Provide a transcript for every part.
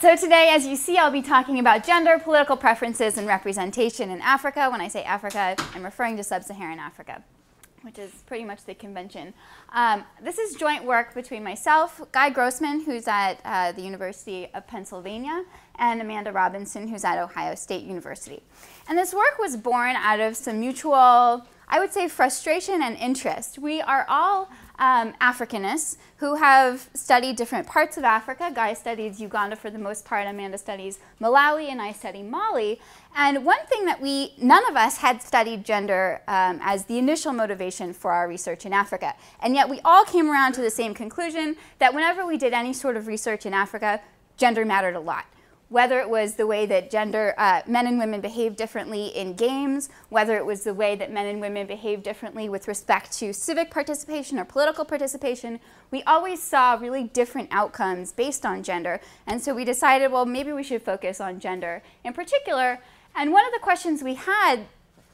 So today, as you see, I'll be talking about gender, political preferences, and representation in Africa. When I say Africa, I'm referring to sub-Saharan Africa, which is pretty much the convention. Um, this is joint work between myself, Guy Grossman, who's at uh, the University of Pennsylvania, and Amanda Robinson, who's at Ohio State University. And this work was born out of some mutual, I would say, frustration and interest. We are all um, Africanists who have studied different parts of Africa. Guy studies Uganda for the most part, Amanda studies Malawi, and I study Mali. And one thing that we, none of us had studied gender um, as the initial motivation for our research in Africa. And yet we all came around to the same conclusion that whenever we did any sort of research in Africa, gender mattered a lot whether it was the way that gender, uh, men and women behave differently in games, whether it was the way that men and women behave differently with respect to civic participation or political participation, we always saw really different outcomes based on gender. And so we decided, well, maybe we should focus on gender in particular. And one of the questions we had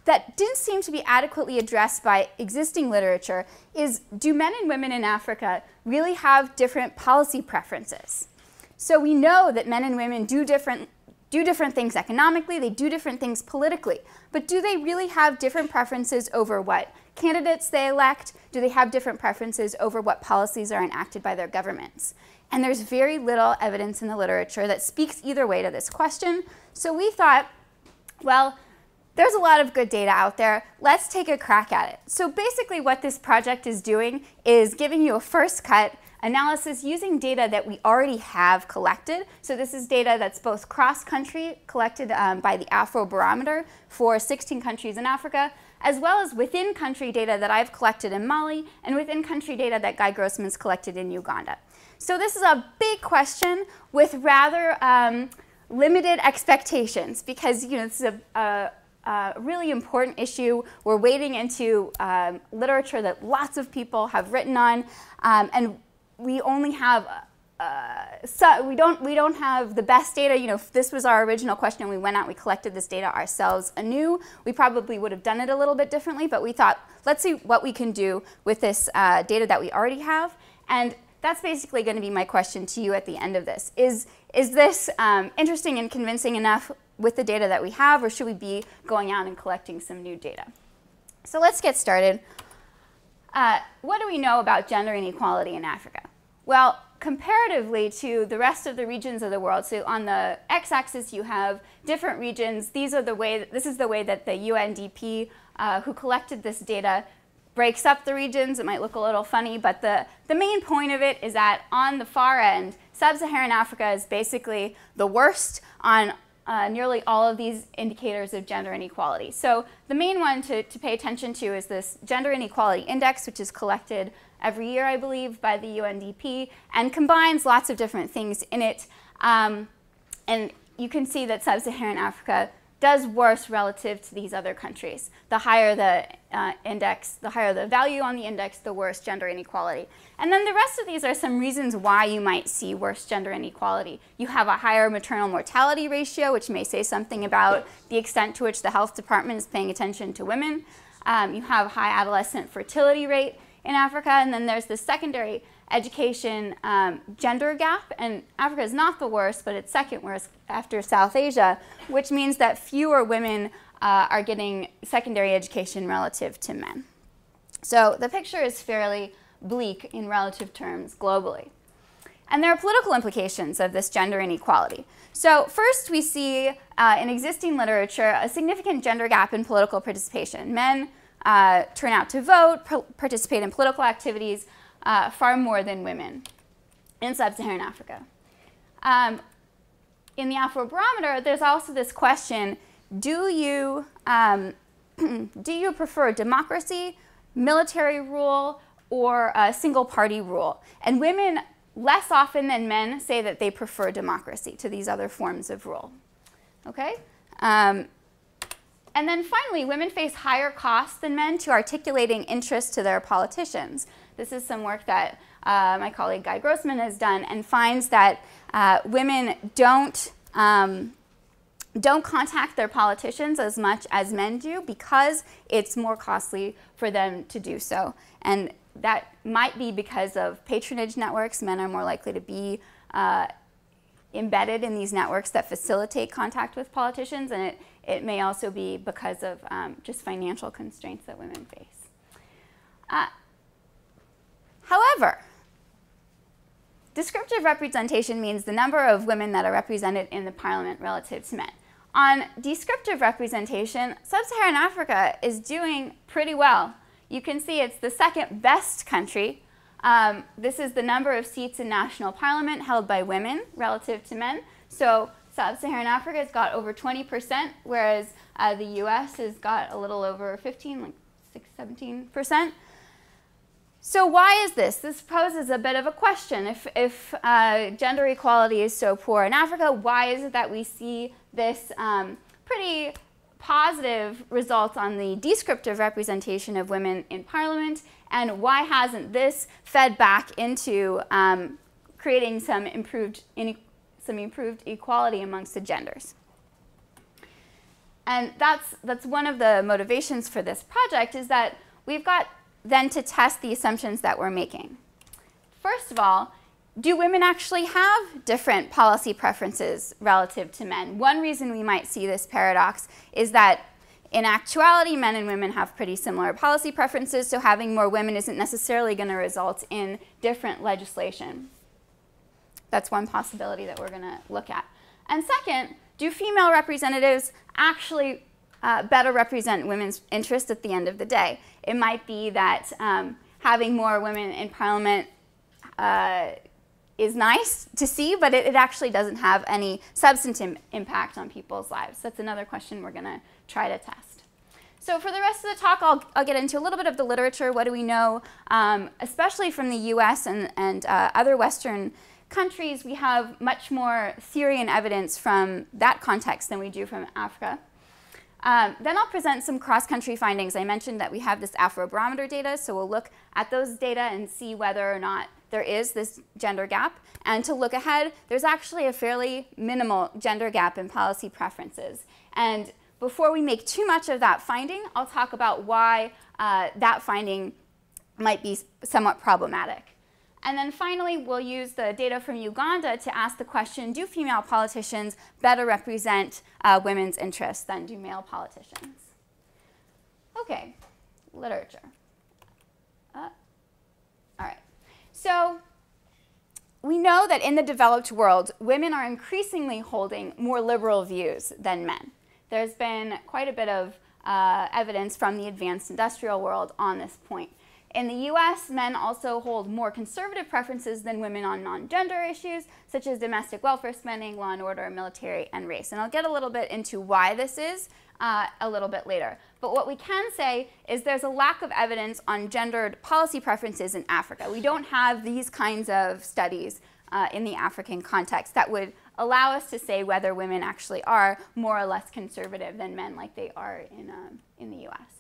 that didn't seem to be adequately addressed by existing literature is do men and women in Africa really have different policy preferences? So we know that men and women do different, do different things economically, they do different things politically. But do they really have different preferences over what candidates they elect? Do they have different preferences over what policies are enacted by their governments? And there's very little evidence in the literature that speaks either way to this question. So we thought, well, there's a lot of good data out there. Let's take a crack at it. So basically what this project is doing is giving you a first cut analysis using data that we already have collected. So this is data that's both cross-country, collected um, by the Afrobarometer for 16 countries in Africa, as well as within-country data that I've collected in Mali, and within-country data that Guy Grossman's collected in Uganda. So this is a big question with rather um, limited expectations because you know this is a, a really important issue. We're wading into um, literature that lots of people have written on, um, and we only have uh, so we don't we don't have the best data. You know, if this was our original question, we went out, we collected this data ourselves anew. We probably would have done it a little bit differently, but we thought, let's see what we can do with this uh, data that we already have. And that's basically going to be my question to you at the end of this. Is is this um, interesting and convincing enough with the data that we have, or should we be going out and collecting some new data? So let's get started. Uh, what do we know about gender inequality in Africa? Well, comparatively to the rest of the regions of the world, so on the x-axis you have different regions. These are the way, this is the way that the UNDP, uh, who collected this data, breaks up the regions. It might look a little funny, but the, the main point of it is that on the far end, sub-Saharan Africa is basically the worst on uh, nearly all of these indicators of gender inequality. So the main one to, to pay attention to is this Gender Inequality Index, which is collected every year, I believe, by the UNDP, and combines lots of different things in it. Um, and you can see that sub-Saharan Africa does worse relative to these other countries. The higher the uh, index, the higher the value on the index, the worse gender inequality. And then the rest of these are some reasons why you might see worse gender inequality. You have a higher maternal mortality ratio, which may say something about the extent to which the health department is paying attention to women. Um, you have high adolescent fertility rate in Africa, and then there's the secondary education um, gender gap, and Africa is not the worst, but it's second worst after South Asia, which means that fewer women uh, are getting secondary education relative to men. So the picture is fairly bleak in relative terms globally. And there are political implications of this gender inequality. So first we see uh, in existing literature a significant gender gap in political participation. Men uh, turn out to vote, participate in political activities uh, far more than women in sub-Saharan Africa. Um, in the Afrobarometer, there's also this question, do you, um, do you prefer democracy, military rule, or a single party rule? And women less often than men say that they prefer democracy to these other forms of rule. Okay? Um, and then finally, women face higher costs than men to articulating interest to their politicians. This is some work that uh, my colleague Guy Grossman has done and finds that uh, women don't, um, don't contact their politicians as much as men do because it's more costly for them to do so. And that might be because of patronage networks. Men are more likely to be uh, embedded in these networks that facilitate contact with politicians, and it, it may also be because of um, just financial constraints that women face. Uh, however, descriptive representation means the number of women that are represented in the parliament relative to men. On descriptive representation, sub-Saharan Africa is doing pretty well. You can see it's the second best country. Um, this is the number of seats in national parliament held by women relative to men. So sub-Saharan Africa has got over 20%, whereas uh, the U.S. has got a little over 15, like 6, 17%. So why is this? This poses a bit of a question. If, if uh, gender equality is so poor in Africa, why is it that we see this um, pretty positive results on the descriptive representation of women in parliament, and why hasn't this fed back into um, creating some improved, some improved equality amongst the genders? And that's, that's one of the motivations for this project is that we've got then to test the assumptions that we're making. First of all, do women actually have different policy preferences relative to men? One reason we might see this paradox is that in actuality, men and women have pretty similar policy preferences, so having more women isn't necessarily going to result in different legislation. That's one possibility that we're going to look at. And second, do female representatives actually uh, better represent women's interests at the end of the day? It might be that um, having more women in parliament uh, is nice to see, but it, it, actually doesn't have any substantive impact on people's lives. That's another question we're going to try to test. So for the rest of the talk, I'll, I'll, get into a little bit of the literature. What do we know, um, especially from the US and, and uh, other Western countries, we have much more theory and evidence from that context than we do from Africa. Um, then I'll present some cross-country findings. I mentioned that we have this Afrobarometer data, so we'll look at those data and see whether or not there is this gender gap. And to look ahead, there's actually a fairly minimal gender gap in policy preferences. And before we make too much of that finding, I'll talk about why uh, that finding might be somewhat problematic. And then finally, we'll use the data from Uganda to ask the question, do female politicians better represent uh, women's interests than do male politicians? Okay, literature. Uh, all right. So we know that in the developed world, women are increasingly holding more liberal views than men. There's been quite a bit of uh, evidence from the advanced industrial world on this point. In the US, men also hold more conservative preferences than women on non-gender issues, such as domestic welfare spending, law and order, military, and race. And I'll get a little bit into why this is uh, a little bit later. But what we can say is there's a lack of evidence on gendered policy preferences in Africa. We don't have these kinds of studies uh, in the African context that would allow us to say whether women actually are more or less conservative than men like they are in, um, in the US.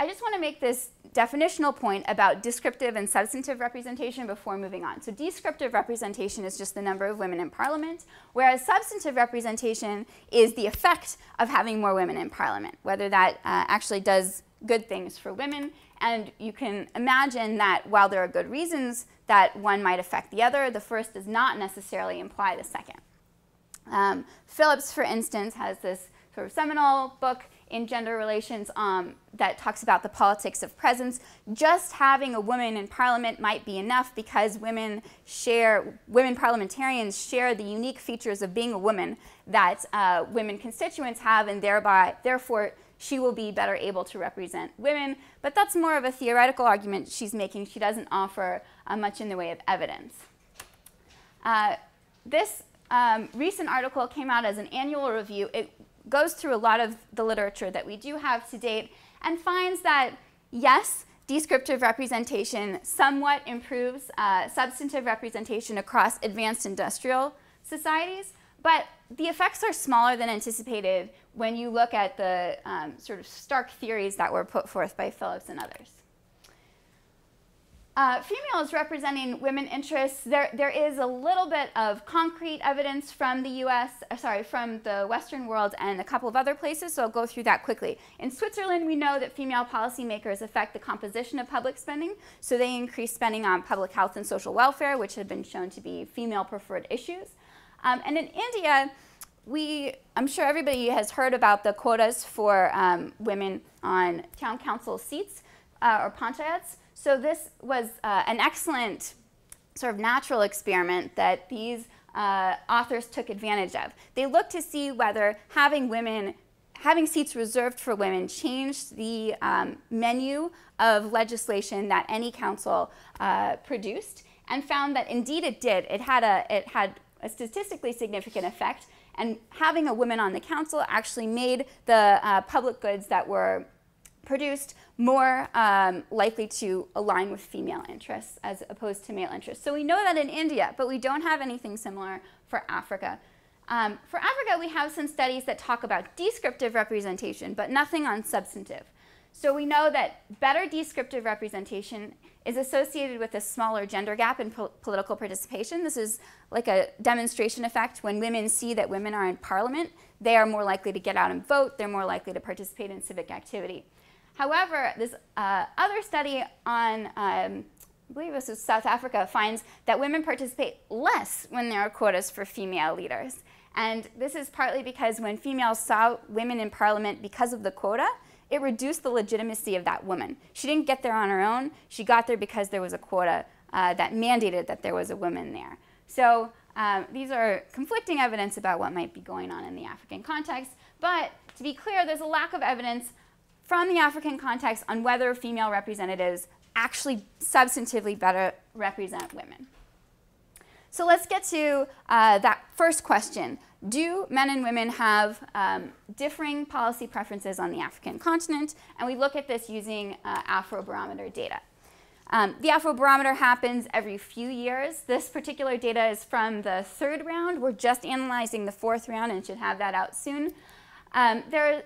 I just want to make this definitional point about descriptive and substantive representation before moving on. So descriptive representation is just the number of women in parliament, whereas substantive representation is the effect of having more women in parliament, whether that uh, actually does good things for women. And you can imagine that while there are good reasons that one might affect the other, the first does not necessarily imply the second. Um, Phillips, for instance, has this sort of seminal book in gender relations um, that talks about the politics of presence. Just having a woman in parliament might be enough because women share, women parliamentarians share the unique features of being a woman that uh, women constituents have and thereby, therefore, she will be better able to represent women. But that's more of a theoretical argument she's making. She doesn't offer uh, much in the way of evidence. Uh, this um, recent article came out as an annual review. It goes through a lot of the literature that we do have to date and finds that, yes, descriptive representation somewhat improves uh, substantive representation across advanced industrial societies, but the effects are smaller than anticipated when you look at the um, sort of stark theories that were put forth by Phillips and others. Uh, females representing women interests, there, there is a little bit of concrete evidence from the US, uh, sorry, from the Western world and a couple of other places, so I'll go through that quickly. In Switzerland, we know that female policymakers affect the composition of public spending, so they increase spending on public health and social welfare, which have been shown to be female preferred issues. Um, and in India, we, I'm sure everybody has heard about the quotas for um, women on town council seats uh, or panchayats. So this was uh, an excellent sort of natural experiment that these uh, authors took advantage of. They looked to see whether having women, having seats reserved for women changed the um, menu of legislation that any council uh, produced and found that indeed it did. It had a, it had a statistically significant effect and having a woman on the council actually made the uh, public goods that were produced more um, likely to align with female interests as opposed to male interests. So we know that in India, but we don't have anything similar for Africa. Um, for Africa, we have some studies that talk about descriptive representation, but nothing on substantive. So we know that better descriptive representation is associated with a smaller gender gap in po political participation. This is like a demonstration effect. When women see that women are in parliament, they are more likely to get out and vote. They're more likely to participate in civic activity. However, this uh, other study on, um, I believe this is South Africa, finds that women participate less when there are quotas for female leaders. And this is partly because when females saw women in parliament because of the quota, it reduced the legitimacy of that woman. She didn't get there on her own. She got there because there was a quota uh, that mandated that there was a woman there. So um, these are conflicting evidence about what might be going on in the African context. But to be clear, there's a lack of evidence from the African context on whether female representatives actually substantively better represent women. So let's get to uh, that first question do men and women have um, differing policy preferences on the African continent? And we look at this using uh, Afrobarometer data. Um, the Afrobarometer happens every few years. This particular data is from the third round. We're just analyzing the fourth round and should have that out soon. Um, there,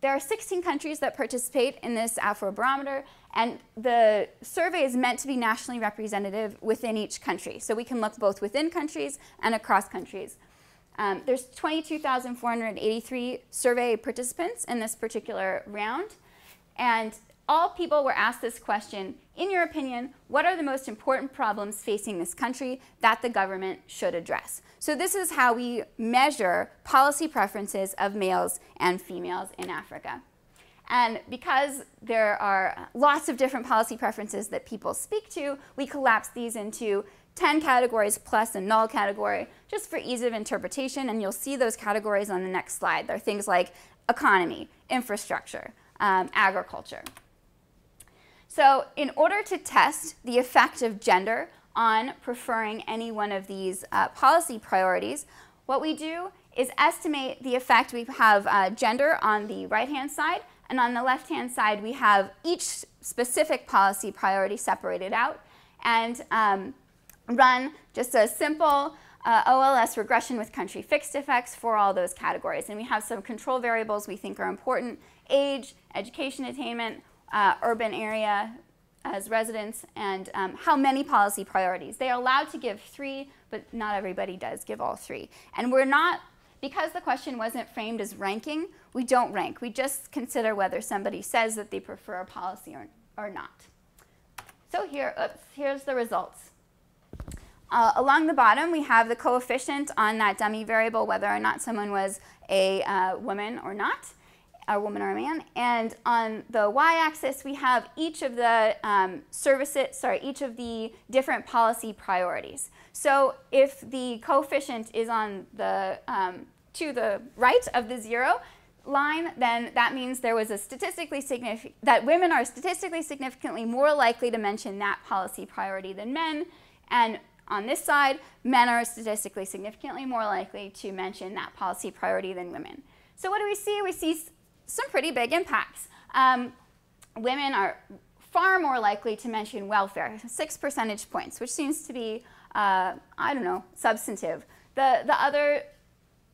there are 16 countries that participate in this Afrobarometer, and the survey is meant to be nationally representative within each country. So we can look both within countries and across countries. Um, there's 22,483 survey participants in this particular round. And all people were asked this question, in your opinion, what are the most important problems facing this country that the government should address? So this is how we measure policy preferences of males and females in Africa. And because there are lots of different policy preferences that people speak to, we collapse these into 10 categories plus a null category, just for ease of interpretation, and you'll see those categories on the next slide. They're things like economy, infrastructure, um, agriculture. So in order to test the effect of gender on preferring any one of these uh, policy priorities, what we do is estimate the effect. We have uh, gender on the right-hand side, and on the left-hand side, we have each specific policy priority separated out. And um, run just a simple uh, OLS regression with country fixed effects for all those categories. And we have some control variables we think are important, age, education attainment, uh, urban area as residents, and um, how many policy priorities. They are allowed to give three, but not everybody does give all three. And we're not, because the question wasn't framed as ranking, we don't rank. We just consider whether somebody says that they prefer a policy or, or not. So here, oops, here's the results. Uh, along the bottom, we have the coefficient on that dummy variable, whether or not someone was a uh, woman or not, a woman or a man. And on the y-axis, we have each of the um, services, sorry, each of the different policy priorities. So if the coefficient is on the, um, to the right of the zero, line, then that means there was a statistically significant, that women are statistically significantly more likely to mention that policy priority than men, and on this side, men are statistically significantly more likely to mention that policy priority than women. So what do we see? We see some pretty big impacts. Um, women are far more likely to mention welfare, six percentage points, which seems to be, uh, I don't know, substantive. The, the other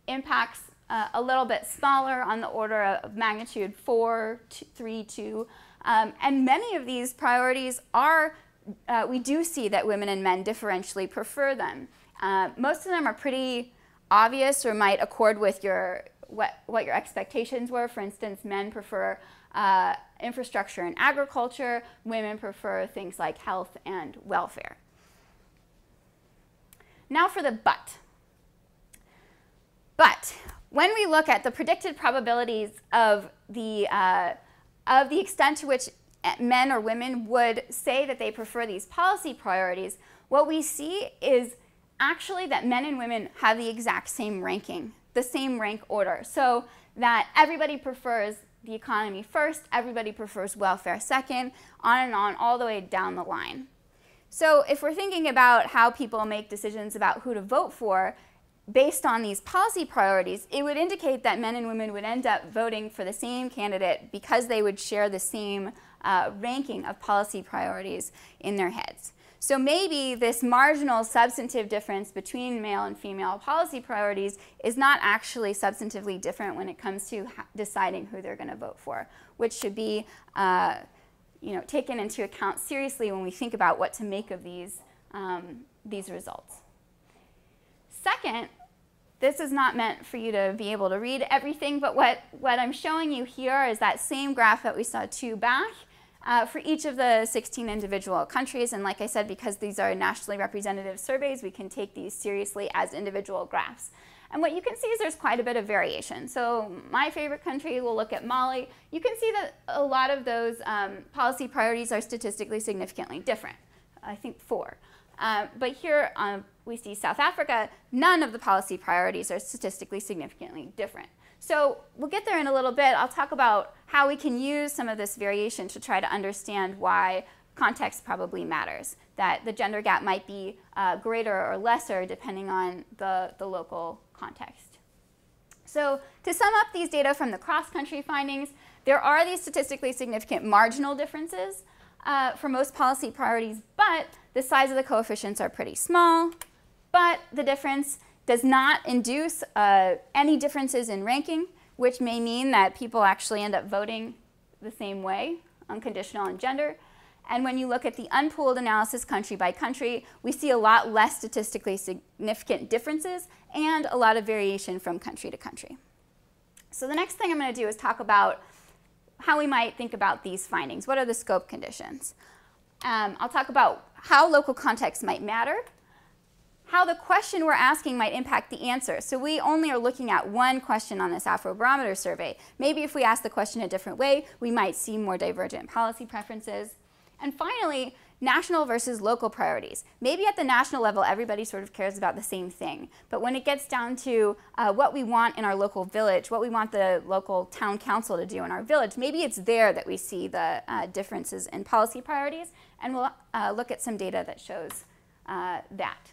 impacts uh, a little bit smaller on the order of magnitude four, two, three, two. Um, and many of these priorities are uh, we do see that women and men differentially prefer them. Uh, most of them are pretty obvious or might accord with your what, what your expectations were. For instance, men prefer uh, infrastructure and agriculture, women prefer things like health and welfare. Now for the but. But when we look at the predicted probabilities of the, uh, of the extent to which men or women would say that they prefer these policy priorities, what we see is actually that men and women have the exact same ranking, the same rank order. So that everybody prefers the economy first, everybody prefers welfare second, on and on, all the way down the line. So if we're thinking about how people make decisions about who to vote for, based on these policy priorities, it would indicate that men and women would end up voting for the same candidate because they would share the same uh, ranking of policy priorities in their heads. So maybe this marginal substantive difference between male and female policy priorities is not actually substantively different when it comes to deciding who they're going to vote for, which should be uh, you know, taken into account seriously when we think about what to make of these, um, these results. Second, this is not meant for you to be able to read everything, but what, what I'm showing you here is that same graph that we saw two back uh, for each of the 16 individual countries. And like I said, because these are nationally representative surveys, we can take these seriously as individual graphs. And what you can see is there's quite a bit of variation. So my favorite country, we'll look at Mali. You can see that a lot of those um, policy priorities are statistically significantly different. I think four. Uh, but here um, we see South Africa, none of the policy priorities are statistically significantly different. So we'll get there in a little bit. I'll talk about how we can use some of this variation to try to understand why context probably matters, that the gender gap might be uh, greater or lesser depending on the, the local context. So to sum up these data from the cross-country findings, there are these statistically significant marginal differences uh, for most policy priorities, but the size of the coefficients are pretty small, but the difference does not induce uh, any differences in ranking, which may mean that people actually end up voting the same way, unconditional on gender. And when you look at the unpooled analysis country by country, we see a lot less statistically significant differences and a lot of variation from country to country. So the next thing I'm going to do is talk about how we might think about these findings. What are the scope conditions? Um, I'll talk about how local context might matter, how the question we're asking might impact the answer. So we only are looking at one question on this Afrobarometer survey. Maybe if we ask the question a different way, we might see more divergent policy preferences. And finally, national versus local priorities. Maybe at the national level, everybody sort of cares about the same thing. But when it gets down to uh, what we want in our local village, what we want the local town council to do in our village, maybe it's there that we see the uh, differences in policy priorities. And we'll uh, look at some data that shows uh, that.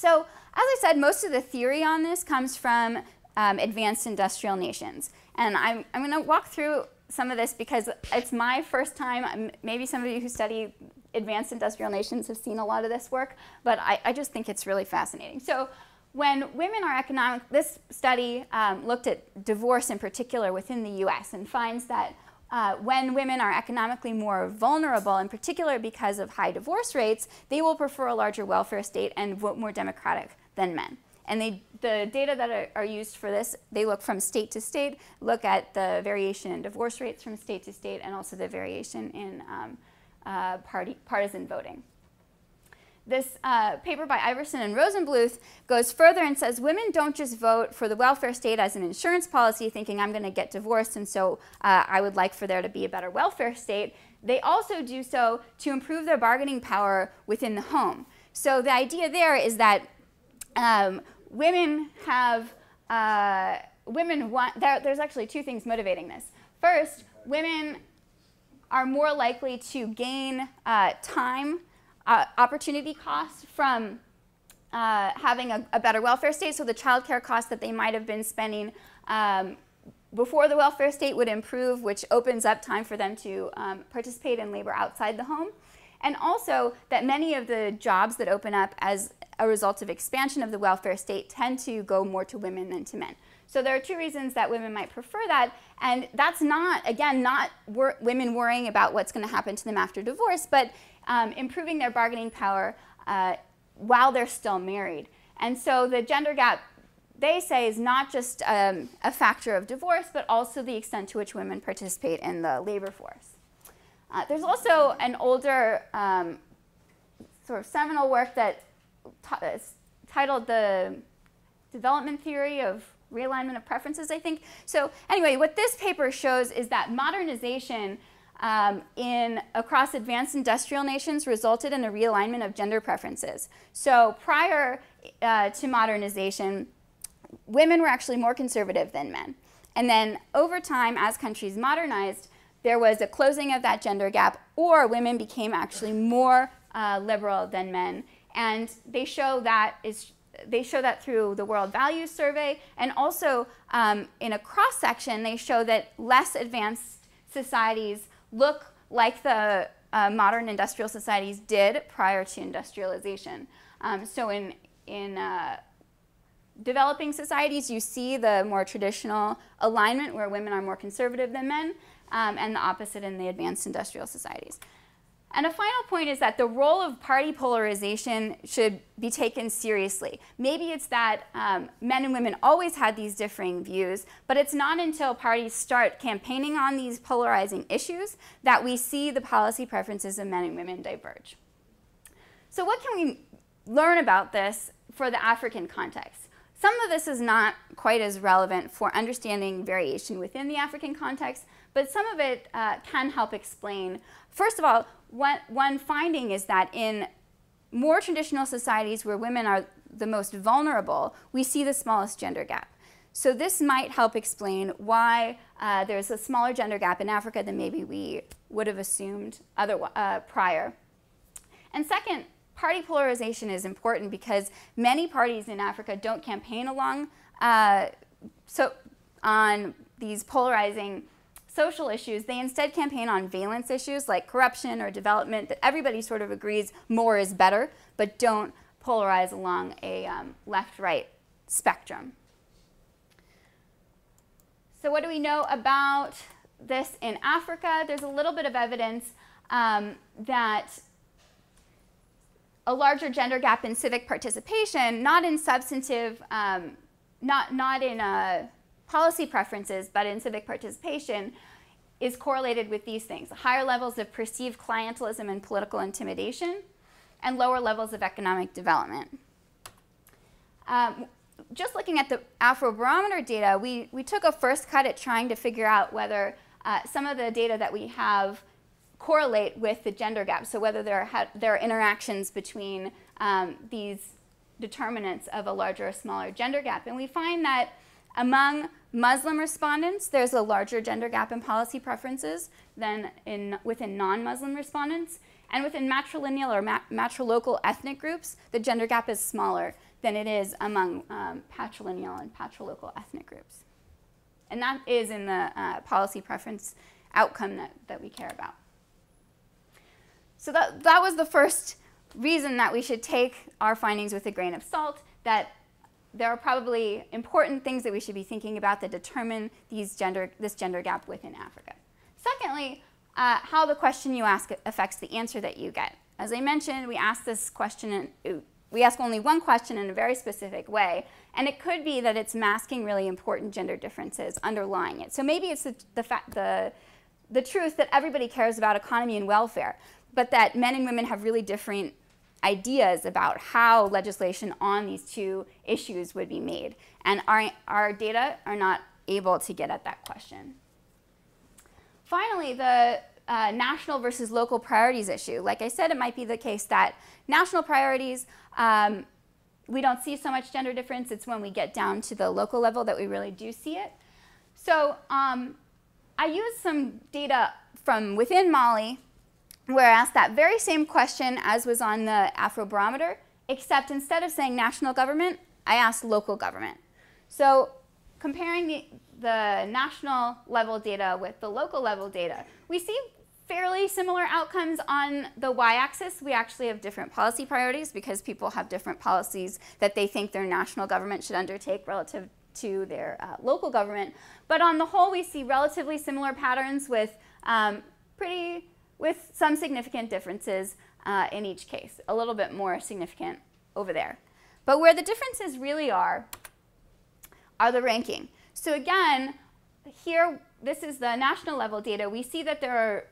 So as I said, most of the theory on this comes from um, advanced industrial nations. And I'm, I'm going to walk through some of this because it's my first time. Maybe some of you who study advanced industrial nations have seen a lot of this work, but I, I just think it's really fascinating. So when women are economic, this study um, looked at divorce in particular within the US and finds that uh, when women are economically more vulnerable, in particular because of high divorce rates, they will prefer a larger welfare state and vote more democratic than men. And they, the data that are, are, used for this, they look from state to state, look at the variation in divorce rates from state to state, and also the variation in um, uh, party, partisan voting. This uh, paper by Iversen and Rosenbluth goes further and says women don't just vote for the welfare state as an insurance policy, thinking I'm going to get divorced and so uh, I would like for there to be a better welfare state. They also do so to improve their bargaining power within the home. So the idea there is that um, women have, uh, women want, there, there's actually two things motivating this. First, women are more likely to gain uh, time uh, opportunity costs from uh, having a, a, better welfare state. So the child care costs that they might have been spending um, before the welfare state would improve, which opens up time for them to um, participate in labor outside the home. And also that many of the jobs that open up as a result of expansion of the welfare state tend to go more to women than to men. So there are two reasons that women might prefer that. And that's not, again, not wor women worrying about what's going to happen to them after divorce, but um, improving their bargaining power uh, while they're still married. And so the gender gap, they say, is not just um, a factor of divorce, but also the extent to which women participate in the labor force. Uh, there's also an older um, sort of seminal work that is titled The Development Theory of realignment of preferences, I think. So anyway, what this paper shows is that modernization um, in across advanced industrial nations resulted in a realignment of gender preferences. So prior uh, to modernization, women were actually more conservative than men. And then over time, as countries modernized, there was a closing of that gender gap, or women became actually more uh, liberal than men. And they show that is they show that through the World Values Survey, and also um, in a cross section, they show that less advanced societies look like the uh, modern industrial societies did prior to industrialization. Um, so in in uh, developing societies, you see the more traditional alignment where women are more conservative than men, um, and the opposite in the advanced industrial societies. And a final point is that the role of party polarization should be taken seriously. Maybe it's that um, men and women always had these differing views, but it's not until parties start campaigning on these polarizing issues that we see the policy preferences of men and women diverge. So, what can we learn about this for the African context? Some of this is not quite as relevant for understanding variation within the African context, but some of it uh, can help explain. First of all, one, one finding is that in more traditional societies where women are the most vulnerable, we see the smallest gender gap. So this might help explain why uh, there's a smaller gender gap in Africa than maybe we would have assumed other, uh, prior. And second, party polarization is important because many parties in Africa don't campaign along uh, so on these polarizing social issues, they instead campaign on valence issues like corruption or development that everybody sort of agrees more is better, but don't polarize along a um, left-right spectrum. So what do we know about this in Africa? There's a little bit of evidence um, that a larger gender gap in civic participation, not in substantive, um, not, not in uh, policy preferences, but in civic participation, is correlated with these things higher levels of perceived clientelism and political intimidation, and lower levels of economic development. Um, just looking at the Afrobarometer data, we, we took a first cut at trying to figure out whether uh, some of the data that we have correlate with the gender gap, so whether there are, there are interactions between um, these determinants of a larger or smaller gender gap. And we find that among Muslim respondents, there's a larger gender gap in policy preferences than in, within non-Muslim respondents. And within matrilineal or mat matrilocal ethnic groups, the gender gap is smaller than it is among um, patrilineal and patrilocal ethnic groups. And that is in the uh, policy preference outcome that, that we care about. So that, that was the first reason that we should take our findings with a grain of salt, that there are probably important things that we should be thinking about that determine these gender, this gender gap within Africa. Secondly, uh, how the question you ask affects the answer that you get. As I mentioned, we ask this question, in, we ask only one question in a very specific way, and it could be that it's masking really important gender differences underlying it. So maybe it's the, the, fact, the, the truth that everybody cares about economy and welfare, but that men and women have really different ideas about how legislation on these two issues would be made. And our, our data are not able to get at that question. Finally, the uh, national versus local priorities issue. Like I said, it might be the case that national priorities, um, we don't see so much gender difference. It's when we get down to the local level that we really do see it. So um, I used some data from within Mali where I asked that very same question as was on the Afrobarometer, except instead of saying national government, I asked local government. So comparing the, the national level data with the local level data, we see fairly similar outcomes on the y-axis. We actually have different policy priorities because people have different policies that they think their national government should undertake relative to their uh, local government. But on the whole, we see relatively similar patterns with um, pretty with some significant differences uh, in each case, a little bit more significant over there. But where the differences really are, are the ranking. So again, here, this is the national level data. We see that there are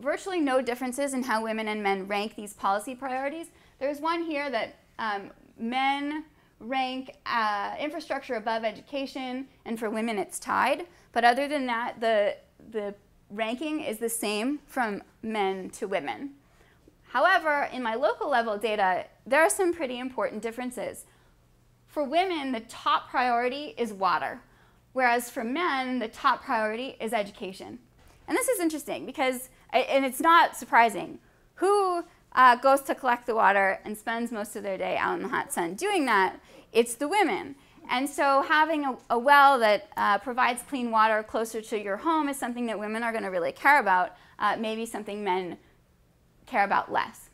virtually no differences in how women and men rank these policy priorities. There's one here that um, men rank uh, infrastructure above education, and for women it's tied. But other than that, the, the ranking is the same from men to women. However, in my local level data, there are some pretty important differences. For women, the top priority is water, whereas for men, the top priority is education. And this is interesting because, and it's not surprising, who uh, goes to collect the water and spends most of their day out in the hot sun doing that? It's the women. And so having a, a well that uh, provides clean water closer to your home is something that women are going to really care about, uh, maybe something men care about less.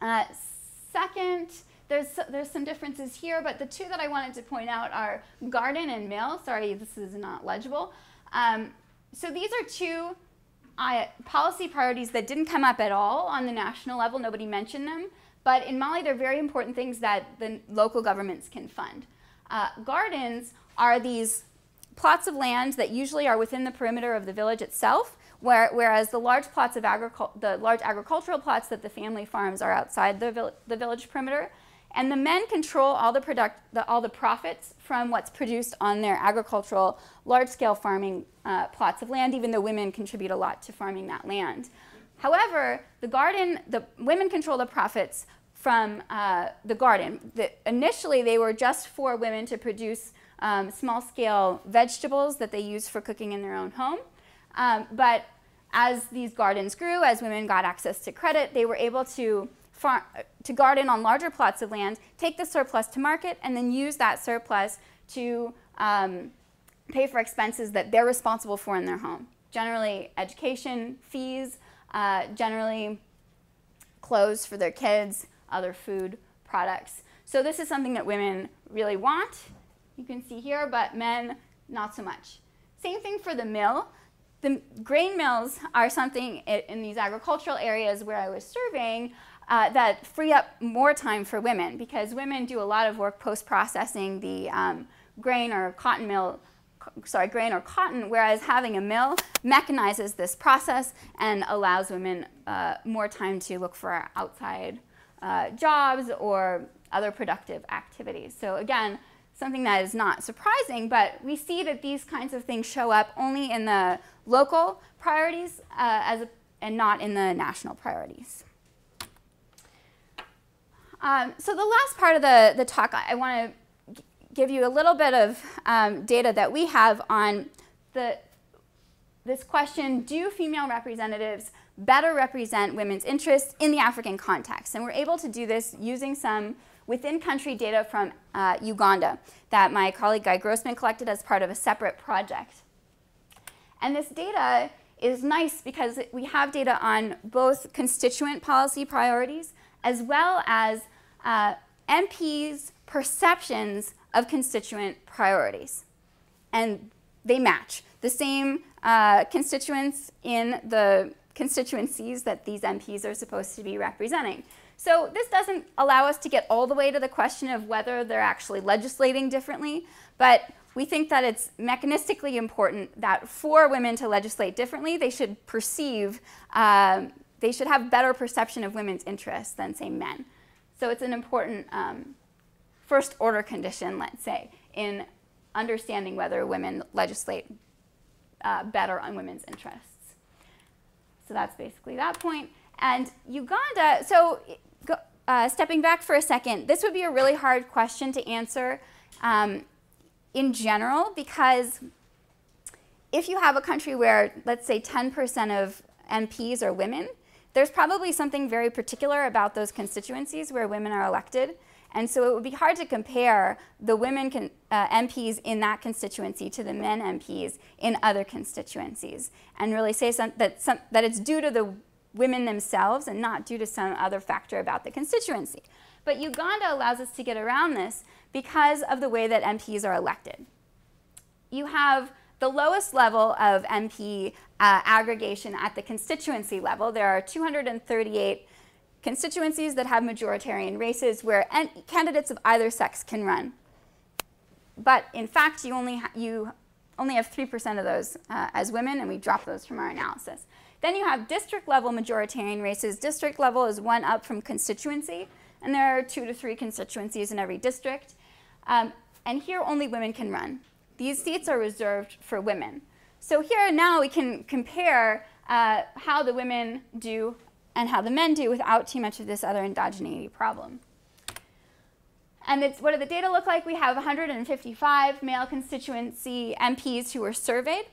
Uh, second, there's, there's some differences here, but the two that I wanted to point out are garden and mill. Sorry, this is not legible. Um, so these are two uh, policy priorities that didn't come up at all on the national level. Nobody mentioned them. But in Mali, they're very important things that the local governments can fund. Uh, gardens are these plots of land that usually are within the perimeter of the village itself, where, whereas the large plots of the large agricultural plots that the family farms are outside the, vil the village perimeter. And the men control all the, product, the, all the profits from what's produced on their agricultural, large-scale farming uh, plots of land, even though women contribute a lot to farming that land. However, the garden, the women control the profits from uh, the garden. The, initially, they were just for women to produce um, small-scale vegetables that they use for cooking in their own home. Um, but as these gardens grew, as women got access to credit, they were able to, farm, to garden on larger plots of land, take the surplus to market, and then use that surplus to um, pay for expenses that they're responsible for in their home. Generally, education, fees, uh, generally clothes for their kids, other food products. So this is something that women really want, you can see here, but men not so much. Same thing for the mill. The grain mills are something in these agricultural areas where I was surveying uh, that free up more time for women because women do a lot of work post-processing the um, grain or cotton mill sorry, grain or cotton, whereas having a mill mechanizes this process and allows women uh, more time to look for outside uh, jobs or other productive activities. So again, something that is not surprising, but we see that these kinds of things show up only in the local priorities uh, as a, and not in the national priorities. Um, so the last part of the, the talk, I, I want to give you a little bit of um, data that we have on the, this question, do female representatives better represent women's interests in the African context. And we're able to do this using some within-country data from uh, Uganda that my colleague Guy Grossman collected as part of a separate project. And this data is nice because we have data on both constituent policy priorities as well as uh, MPs' perceptions of constituent priorities. And they match. The same uh, constituents in the constituencies that these MPs are supposed to be representing. So this doesn't allow us to get all the way to the question of whether they're actually legislating differently, but we think that it's mechanistically important that for women to legislate differently, they should perceive, um, they should have better perception of women's interests than, say, men. So it's an important um, first order condition, let's say, in understanding whether women legislate uh, better on women's interests. So that's basically that point. And Uganda, so uh, stepping back for a second, this would be a really hard question to answer um, in general because if you have a country where, let's say, 10% of MPs are women, there's probably something very particular about those constituencies where women are elected. And so it would be hard to compare the women uh, MPs in that constituency to the men MPs in other constituencies and really say some, that, some, that it's due to the women themselves and not due to some other factor about the constituency. But Uganda allows us to get around this because of the way that MPs are elected. You have the lowest level of MP uh, aggregation at the constituency level. There are 238 constituencies that have majoritarian races where candidates of either sex can run. But in fact, you only, you only have 3% of those uh, as women, and we drop those from our analysis. Then you have district level majoritarian races. District level is one up from constituency, and there are two to three constituencies in every district. Um, and here only women can run. These seats are reserved for women. So here now we can compare uh, how the women do and how the men do without too much of this other endogeneity problem. And what do the data look like? We have 155 male constituency MPs who were surveyed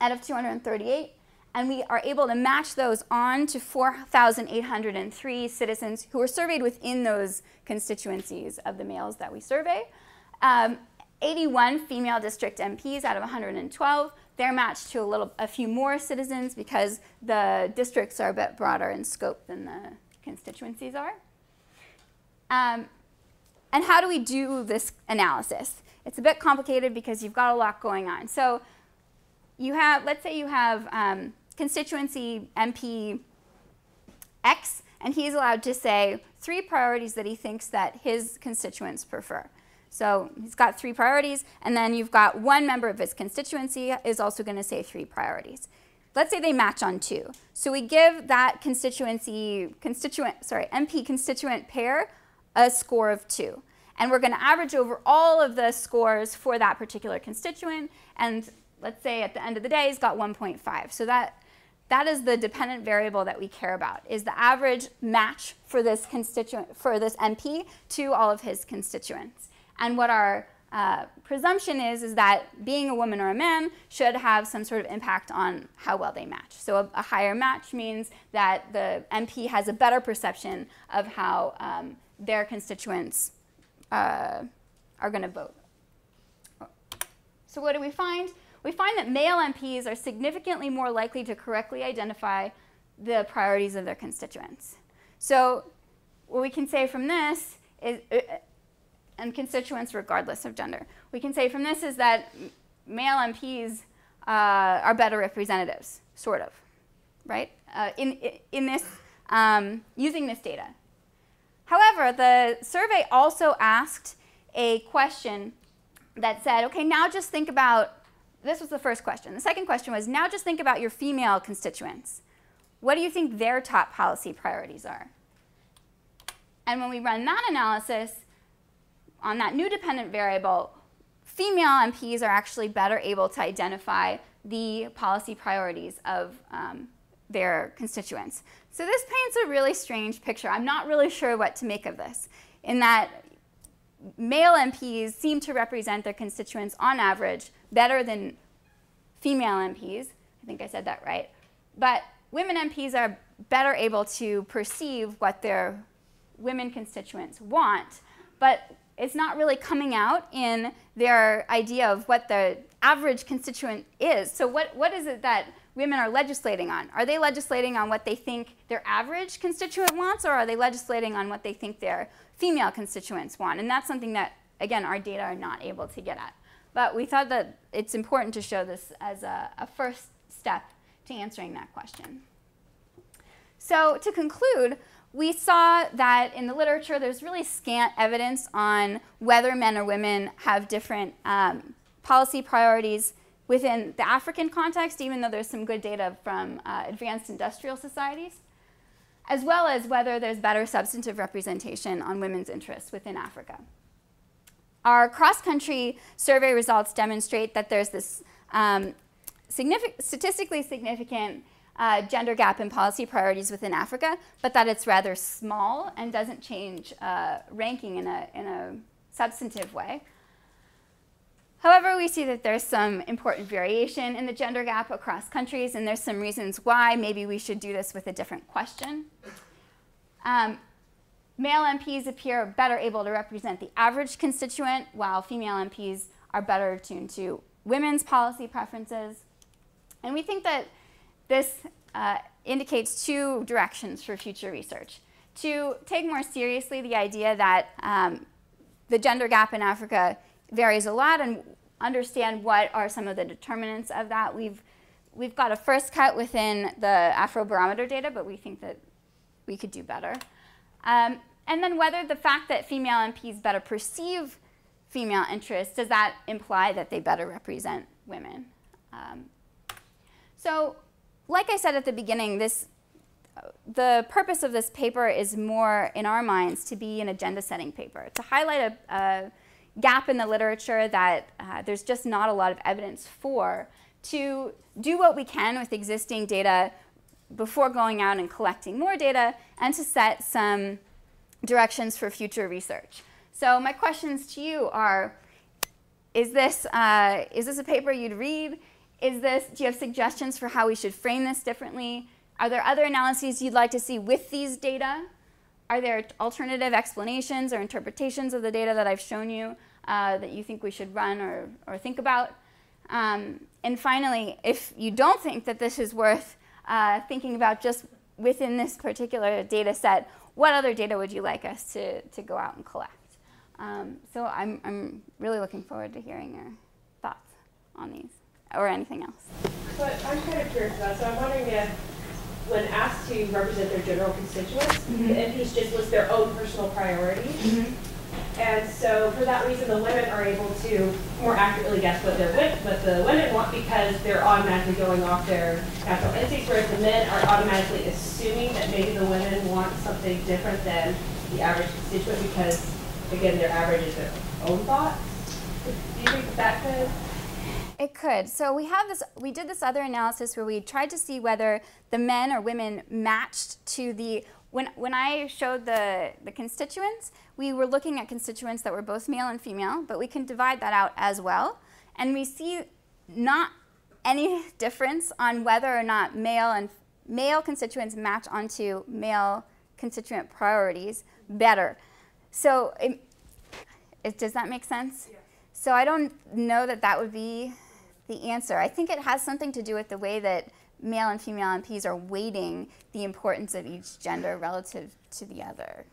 out of 238 and we are able to match those on to 4,803 citizens who were surveyed within those constituencies of the males that we survey. Um, 81 female district MPs out of 112. They're matched to a little, a few more citizens because the districts are a bit broader in scope than the constituencies are. Um, and how do we do this analysis? It's a bit complicated because you've got a lot going on. So you have, let's say you have um, constituency MP X, and he's allowed to say three priorities that he thinks that his constituents prefer. So he's got three priorities, and then you've got one member of his constituency is also going to say three priorities. Let's say they match on two. So we give that constituency, constituent, sorry, MP constituent pair a score of two. And we're going to average over all of the scores for that particular constituent, and let's say at the end of the day, he's got 1.5. So that, that is the dependent variable that we care about, is the average match for this constituent, for this MP to all of his constituents. And what our uh, presumption is, is that being a woman or a man should have some sort of impact on how well they match. So a, a higher match means that the MP has a better perception of how um, their constituents uh, are going to vote. So what do we find? we find that male MPs are significantly more likely to correctly identify the priorities of their constituents. So what we can say from this is, uh, and constituents regardless of gender, we can say from this is that male MPs uh, are better representatives, sort of, right? Uh, in, in this, um, using this data. However, the survey also asked a question that said, okay, now just think about this was the first question. The second question was, now just think about your female constituents. What do you think their top policy priorities are? And when we run that analysis on that new dependent variable, female MPs are actually better able to identify the policy priorities of um, their constituents. So this paints a really strange picture. I'm not really sure what to make of this, in that male MPs seem to represent their constituents on average better than female MPs. I think I said that right. But women MPs are better able to perceive what their women constituents want, but it's not really coming out in their idea of what the average constituent is. So what, what is it that women are legislating on? Are they legislating on what they think their average constituent wants, or are they legislating on what they think their female constituents want? And that's something that, again, our data are not able to get at. But we thought that it's important to show this as a, a first step to answering that question. So to conclude, we saw that in the literature there's really scant evidence on whether men or women have different um, policy priorities within the African context, even though there's some good data from uh, advanced industrial societies, as well as whether there's better substantive representation on women's interests within Africa. Our cross-country survey results demonstrate that there's this um, significant, statistically significant uh, gender gap in policy priorities within Africa, but that it's rather small and doesn't change uh, ranking in a, in a substantive way. However, we see that there's some important variation in the gender gap across countries, and there's some reasons why maybe we should do this with a different question. Um, male MPs appear better able to represent the average constituent, while female MPs are better attuned to women's policy preferences. And we think that this uh, indicates two directions for future research. To take more seriously the idea that um, the gender gap in Africa varies a lot and understand what are some of the determinants of that. We've, we've got a first cut within the Afrobarometer data, but we think that we could do better. Um, and then whether the fact that female MPs better perceive female interests, does that imply that they better represent women? Um, so like I said at the beginning, this, the purpose of this paper is more, in our minds, to be an agenda setting paper, to highlight a, a gap in the literature that uh, there's just not a lot of evidence for to do what we can with existing data before going out and collecting more data and to set some directions for future research. So my questions to you are, is this, uh, is this a paper you'd read? Is this, do you have suggestions for how we should frame this differently? Are there other analyses you'd like to see with these data? Are there alternative explanations or interpretations of the data that I've shown you uh, that you think we should run or, or think about? Um, and finally, if you don't think that this is worth uh, thinking about just within this particular data set, what other data would you like us to, to go out and collect? Um, so I'm, I'm really looking forward to hearing your thoughts on these or anything else. But I'm kind of curious about, so I'm wondering if when asked to represent their general constituents, mm -hmm. the MPs just list their own personal priorities. Mm -hmm. And so for that reason, the women are able to more accurately guess what, what the women want because they're automatically going off their natural instincts, whereas the men are automatically assuming that maybe the women want something different than the average constituent because, again, their average is their own thoughts. Do you think that could it could. So we have this, we did this other analysis where we tried to see whether the men or women matched to the, when, when I showed the, the constituents, we were looking at constituents that were both male and female, but we can divide that out as well. And we see not any difference on whether or not male and male constituents match onto male constituent priorities better. So it, it, does that make sense? Yeah. So I don't know that that would be the answer. I think it has something to do with the way that male and female MPs are weighting the importance of each gender relative to the other.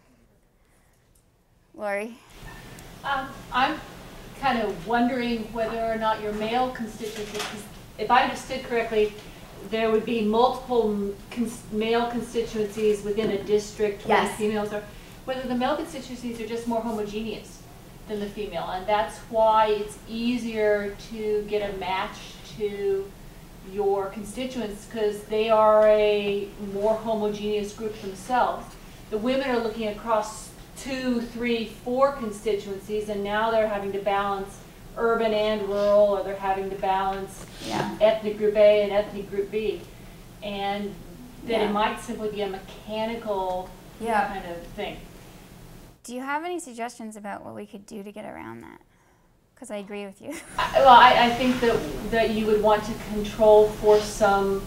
Lori? Um, I'm kind of wondering whether or not your male constituencies, if I understood correctly, there would be multiple cons male constituencies within a district yes. where females are, whether the male constituencies are just more homogeneous than the female. And that's why it's easier to get a match to your constituents because they are a more homogeneous group themselves. The women are looking across two, three, four constituencies, and now they're having to balance urban and rural, or they're having to balance yeah. ethnic group A and ethnic group B. And then yeah. it might simply be a mechanical yeah. kind of thing. Do you have any suggestions about what we could do to get around that? Because I agree with you. I, well, I, I think that, that you would want to control for some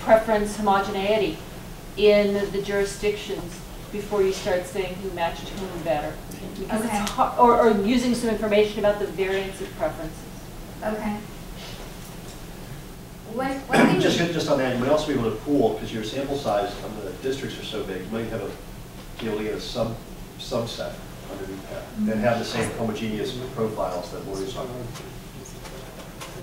preference homogeneity in the jurisdictions before you start saying who matched whom better. Because okay. it's hard, or, or using some information about the variance of preferences. Okay. just, just on that, you might also be able to pool, because your sample size on the districts are so big, you might have a, be able to get a sub subset underneath that and have the same homogeneous profiles that Lori's talking about.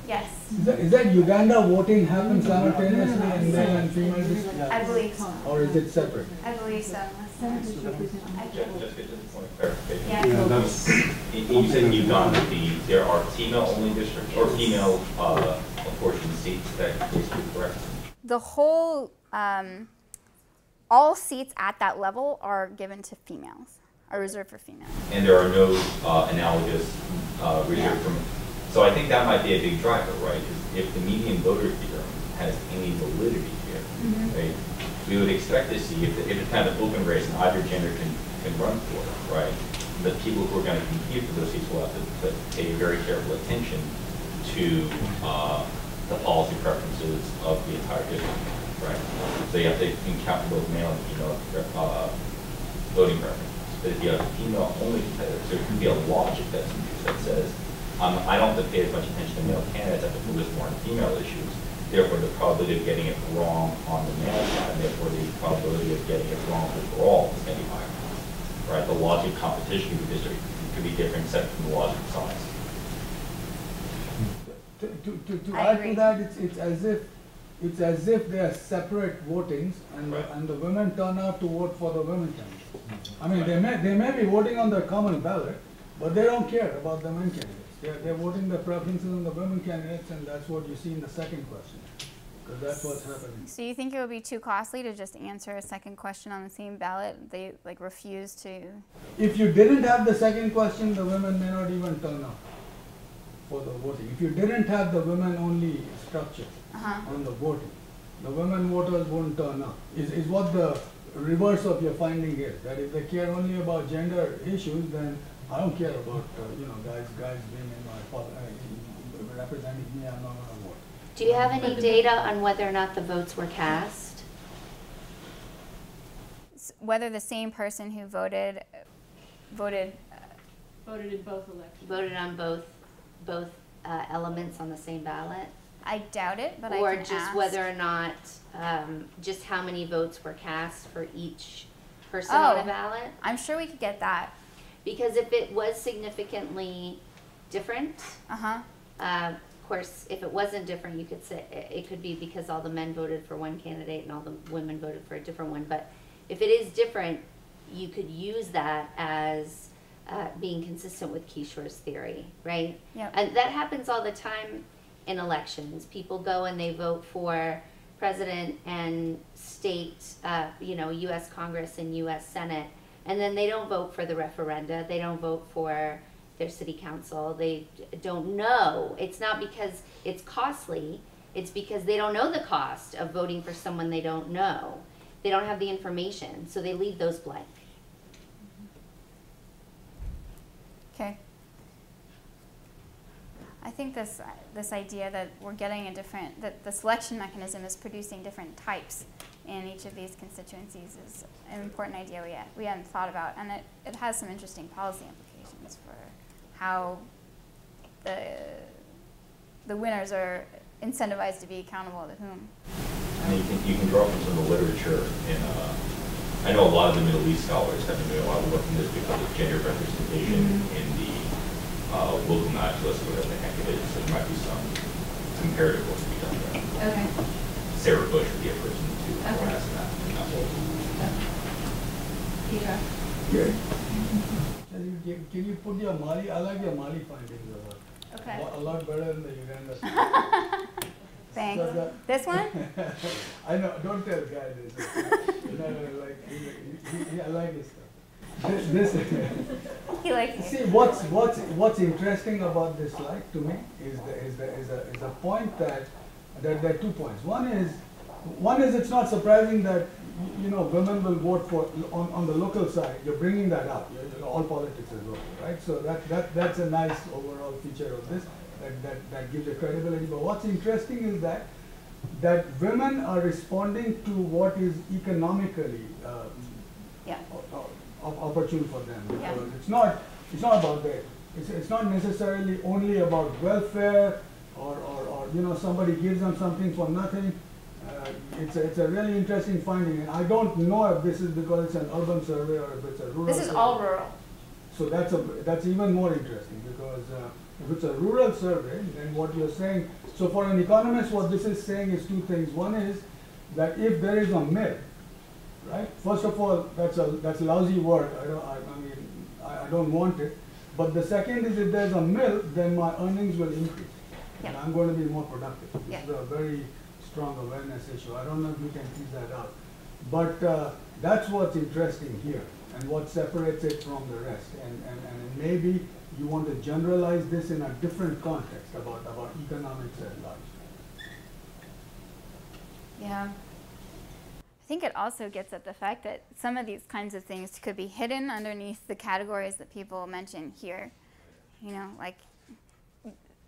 Yes. Is that, is that Uganda voting happens simultaneously in male and female districts? I believe so. Or is it separate? I believe so. Just, just get to the point of clarification. Yeah. Yeah, you said in Uganda, the, there are female-only districts or female uh, apportioned seats that basically correct? The whole, um, all seats at that level are given to females are reserved for females. And there are no uh, analogous uh, reserved yeah. from. So I think that might be a big driver, right? Because if the median voter theorem has any validity here, mm -hmm. right? We would expect to see if, the, if it's kind of open race and either gender can, can run for it, right? The people who are going to compete for those seats will have to, to pay very careful attention to uh, the policy preferences of the entire district, right? So you have to encounter both male and female uh, voting preferences that if you have a female-only competitor, there can be a logic that's used that says, um, I don't have to pay as much attention to male candidates, I have to focus more on female issues. Therefore, the probability of getting it wrong on the male side, therefore the probability of getting it wrong overall is going to be higher. Right? The logic of competition could be, could be different except from the logic of size. To, to, to, to add to that, it's, it's as if it's as if they are separate votings and, right. the, and the women turn out to vote for the women candidate. I mean, they may, they may be voting on the common ballot, but they don't care about the men candidates. They're, they're voting the preferences on the women candidates, and that's what you see in the second question. because that's what's happening. So you think it would be too costly to just answer a second question on the same ballot? They like refuse to. If you didn't have the second question, the women may not even turn up for the voting. If you didn't have the women-only structure Uh-huh. on the voting, the women voters won't turn up. Is, is what the reverse of your finding is. That if they care only about gender issues, then I don't care about, uh, you know, guys, guys being in my, pol- uh, representing me, I'm not gonna vote. Do you have any data on whether or not the votes were cast? Whether the same person who voted voted Voted in both elections. Voted on both, both uh, elements on the same ballot? I doubt it, but Or I can just ask. whether or not, um, just how many votes were cast for each person on the a ballot? I'm sure we could get that. Because if it was significantly different, Uh huh. uh, of course, if it wasn't different, you could say, it could be because all the men voted for one candidate and all the women voted for a different one. But if it is different, you could use that as uh, being consistent with Keyshore's theory, right? Yep. And that happens all the time in elections. People go and they vote for president and state, uh, you know, U.S. Congress and U.S. Senate, and then they don't vote for the referenda. They don't vote for their city council. They don't know. It's not because it's costly. It's because they don't know the cost of voting for someone they don't know. They don't have the information, so they leave those blank. Okay. I think this this idea that we're getting a different that the selection mechanism is producing different types in each of these constituencies is an important idea we we hadn't thought about, and it, it has some interesting policy implications for how the the winners are incentivized to be accountable to whom. And you can, you can draw from some of the literature in, uh, I know a lot of the Middle East scholars have been doing a lot of work in this because of gender representation in the, uh, Wilkham Najlis, whatever the heck it is, there might be some comparative work to be done there. Okay. Sarah Bush would be a person to Okay. ask that, that role. Peter. Can you, give- can you put your Mali, I like your Mali findings a lot. Okay. A lot better than the Uganda. Thanks. So the- This one? I know, don't tell Guy this. No, no, like, he, he, he, I like his stuff. This, He likes it. see, what's, what's, what's interesting about this slide to me is the, is the, is a, is a point that, that there are two points. One is, one is it's not surprising that, you know, women will vote for, on, on the local side, you're bringing that up, You're- all politics is local, right? So that, that, that's a nice overall feature of this, that, that, that gives a credibility. But what's interesting is that, that women are responding to what is economically, uh, Yeah. O- o- opportune for them. Yeah. It's not, it's not about that. It's, it's not necessarily only about welfare or, or, or, you know, somebody gives them something for nothing. Uh, It's, a- it's a really interesting finding, and I don't know if this is because it's an urban survey or if it's a rural. This is survey. all rural. So that's a, that's even more interesting, because uh, if it's a rural survey, then what you're saying, so for an economist, what this is saying is two things. One is that if there is a mill, right, first of all, that's a, that's a lousy word, I don't, I, I mean, I, I don't want it. But the second is if there's a mill, then my earnings will increase. And Yeah. I'm going to be more productive. This is a very strong awareness issue. I don't know if we can tease that out. But uh, that's what's interesting here and what separates it from the rest. And, and, and maybe you want to generalize this in a different context about, about economics at large. Yeah. I think it also gets at the fact that some of these kinds of things could be hidden underneath the categories that people mention here. You know, like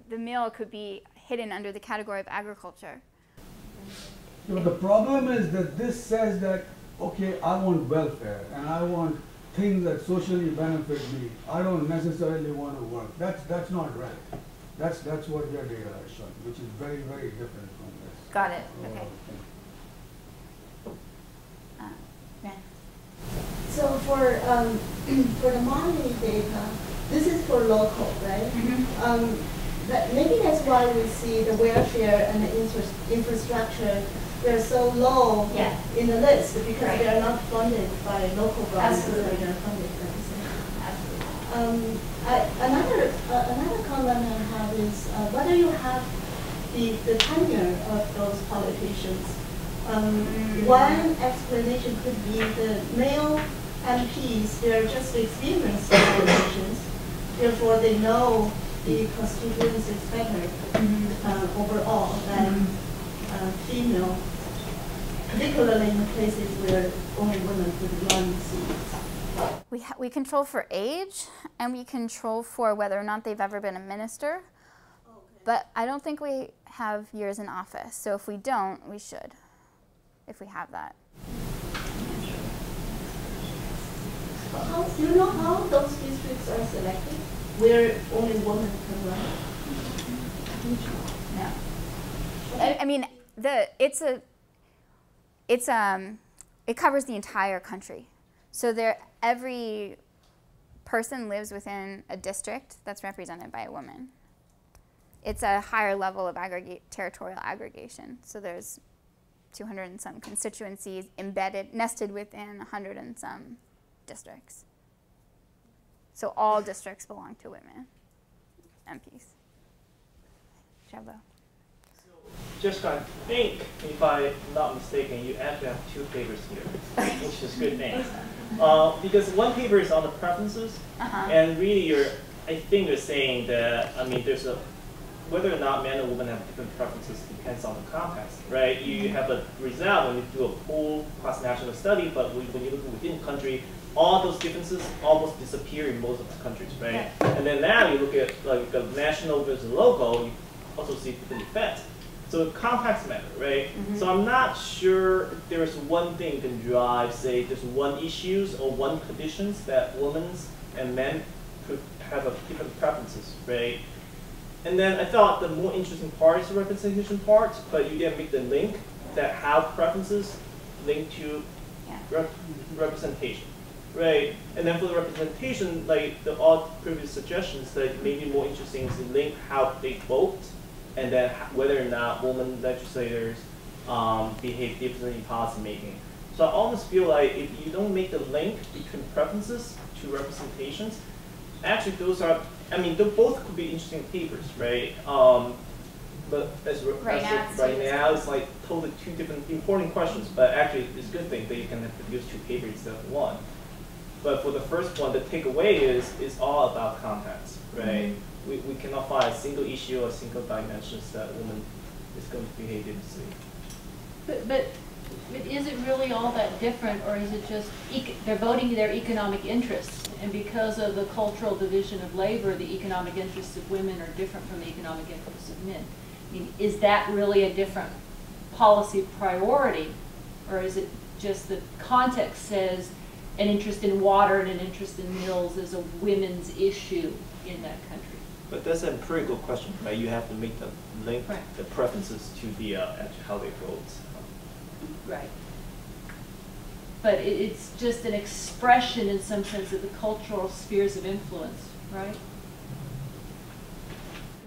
the meal could be hidden under the category of agriculture. You know, the problem is that this says that, okay, I want welfare and I want things that socially benefit me. I don't necessarily want to work. That's, that's not right. That's, that's what your data is showing, which is very, very different from this. Got it. Okay. overall thing. Uh, Ren. So for, um, for the Mali data, this is for local, right? Um, that, maybe that's why we see the welfare and the infra- infrastructure, they're so low Yeah. in the list because Right. they are not funded by local governments, Absolutely. they are funded by the. Absolutely. Um, I, another, uh, another comment I have is uh, whether you have the, the tenure of those politicians. Um, one explanation could be the male MPs, they're just experienced politicians, therefore they know the constituencies better uh, overall than uh, female, particularly in the places where only women could run seats. We, ha- we control for age and we control for whether or not they've ever been a minister. But I don't think we have years in office. So if we don't, we should, if we have that. How, do you know how those districts are selected? Where only women can run? No. I, I mean, the it's a it's um it covers the entire country. So there every person lives within a district that's represented by a woman. It's a higher level of aggregate territorial aggregation. So there's 200 and some constituencies embedded nested within 100 and some districts. So all districts belong to women MPs. Jabbo. Just I think, if I'm not mistaken, you actually have two papers here, which is good thing. Uh, because one paper is on the preferences, Uh-huh. and really you're, I think you're saying that, I mean, there's a, whether or not men and women have different preferences depends on the context, right? You have a result when you do a pool cross-national study, but when you look within the country, all those differences almost disappear in most of the countries, right? And then now you look at like the national versus local, you also see different effects. So context matter, right? Mm-hmm. So I'm not sure if there's one thing can drive, say, just one issues or one conditions that women and men could have a different preferences, right? And then I thought the more interesting part is the representation part, but you didn't make the link that how preferences link to Yeah. rep- representation, right? And then for the representation, like the all previous suggestions, that maybe more interesting is to link how they vote, and then whether or not women legislators um, behave differently in policy making. So I almost feel like if you don't make the link between preferences to representations, actually those are, I mean, they both could be interesting papers, right? Um, but as, re- Right as now of- it's right two now, it's like totally two different important questions, but actually it's a good thing that you can produce two papers instead of one. But for the first one, the takeaway is, is all about context, right? We, we cannot find a single issue or single dimensions that a woman is going to behave differently. But, but, but is it really all that different, or is it just, they're voting their economic interests? And because of the cultural division of labor, the economic interests of women are different from the economic interests of men. I mean, is that really a different policy priority? Or is it just the context says an interest in water and an interest in mills is a women's issue in that country? But that's an empirical question, right? You have to make the link, Right. the preferences to the, uh, how they vote. Right. But it, it's just an expression in some sense of the cultural spheres of influence, right?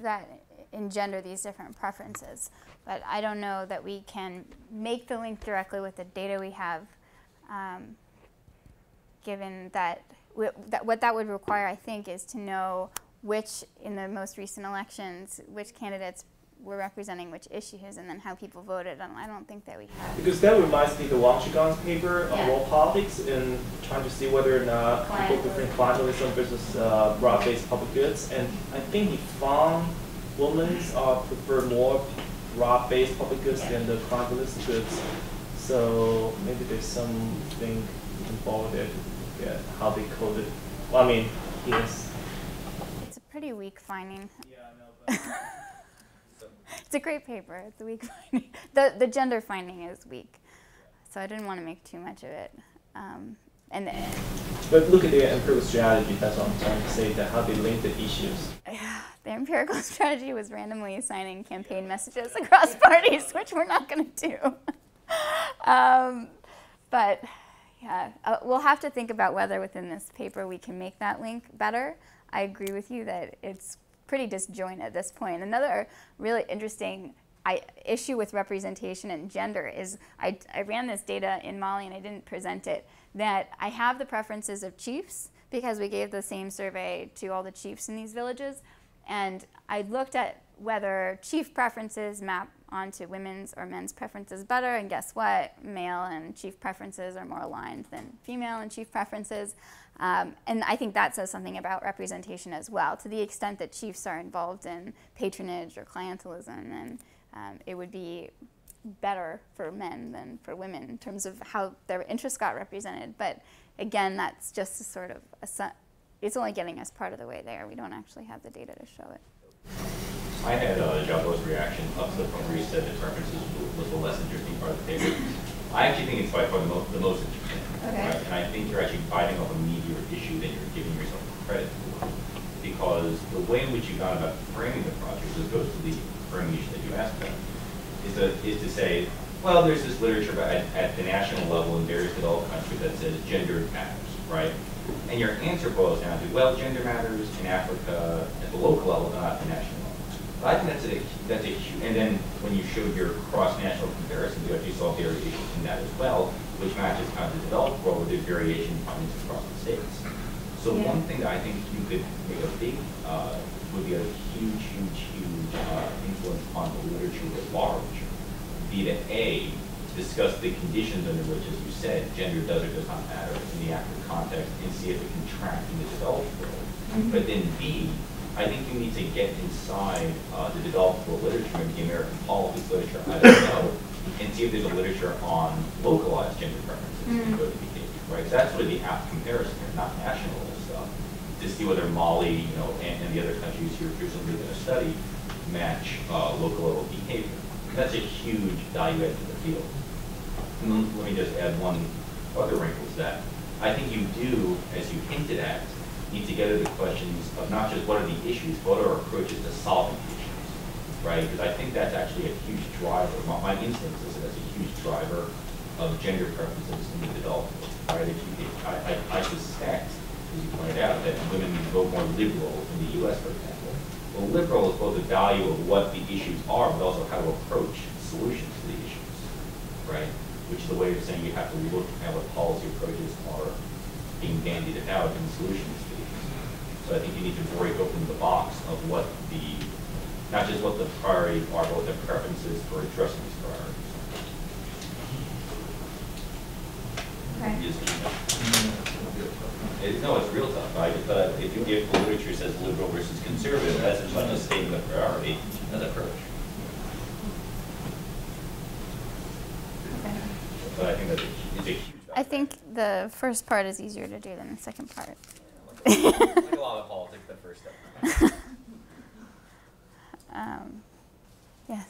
that engender these different preferences. But I don't know that we can make the link directly with the data we have, um, given that, that what that would require, I think, is to know which, in the most recent elections, which candidates were representing which issues, and then how people voted. And I don't think that we have. Because that reminds me of the Wang paper on Yeah. world politics and trying to see whether or not people prefer clientelism versus uh, broad-based public goods. And I think he found women uh, prefer more broad-based public goods than the clientelistic goods. So maybe there's something involved there to look at how they coded. Well, I mean, yes. It's a pretty weak finding. Yeah, I know, but. It's a great paper. It's a weak finding. The, the gender finding is weak. So I didn't want to make too much of it. Um, and But look at their empirical strategy, that's what I'm trying to say, that how they link the issues. the empirical strategy was randomly assigning campaign messages across parties, which we're not going to do. um, but yeah, uh, we'll have to think about whether within this paper we can make that link better. I agree with you that it's pretty disjoint at this point. Another really interesting I, issue with representation and gender is I, I ran this data in Mali and I didn't present it that I have the preferences of chiefs because we gave the same survey to all the chiefs in these villages and I looked at whether chief preferences map onto women's or men's preferences better. And guess what? Male and chief preferences are more aligned than female and chief preferences. Um, and I think that says something about representation as well. To the extent that chiefs are involved in patronage or clientelism, and um, it would be better for men than for women in terms of how their interests got represented. But again, that's just a sort of a, it's only getting us part of the way there. We don't actually have the data to show it. I had a Jabos reaction up to the point where you said that preferences was the less interesting part of the paper. I actually think it's by far the the most interesting. Okay. Right? And I think you're actually biting off a meatier issue than you're giving yourself credit for. Because the way in which you got about framing the project, this goes to the framing issue that you asked about, is to, is to say, well, there's this literature at, at the national level in various developed countries that says gender matters, right? And your answer boils down to, well, gender matters in Africa at the local level, not the national level. But I think that's a, that's a huge, and then when you showed your cross-national comparison, you actually saw variation in that as well, which matches kind of the developed world with the variation findings across the states. So Yeah. one thing that I think you could make a big, uh, would be a huge, huge, huge uh, influence on the literature at large, be to A, discuss the conditions under which, as you said, gender does or does not matter in the African context, and see if it can track in the developed world. But then B, I think you need to get inside uh, the developed world literature, maybe the American politics literature, I don't know, and see if there's a literature on localized gender preferences and Mm. voting behavior, right? So that's really the apt comparison here, not national stuff, to see whether Mali, you know, and, and the other countries you're presumably going to study match uh, local level behavior. That's a huge value add to the field. And let me just add one other wrinkle to that. I think you do, as you hinted at, need to get at the questions of not just what are the issues, but what are approaches to solving the issues, right? Because I think that's actually a huge driver. My, my instinct is that that's a huge driver of gender preferences in the world, right? If you, if, I, I, I suspect, as you pointed out, that women vote more liberal in the U.S., for example. Well, liberal is both the value of what the issues are, but also how to approach solutions to the issues, right? Which is a way of saying you have to look at what policy approaches are being bandied about in solutions to the issues. So I think you need to break open the box of what the, not just what the priorities are, but what the preferences for addressing these priorities. Okay. Is, you know, it, no, it's real tough, right? But if you, if the literature says liberal versus conservative, that's just like a statement of priority, an approach. Okay. But I think that's a, it's a huge. I think the first part is easier to do than the second part. like a lot of politics, the first step. Um, yes.